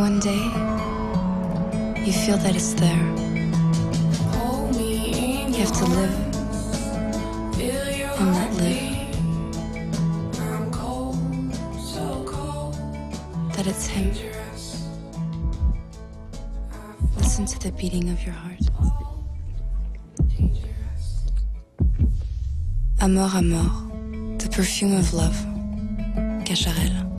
one day you feel that it's there. You have to live and let live. That it's him. Listen to the beating of your heart. Amor, amor, the perfume of love. Cacharel.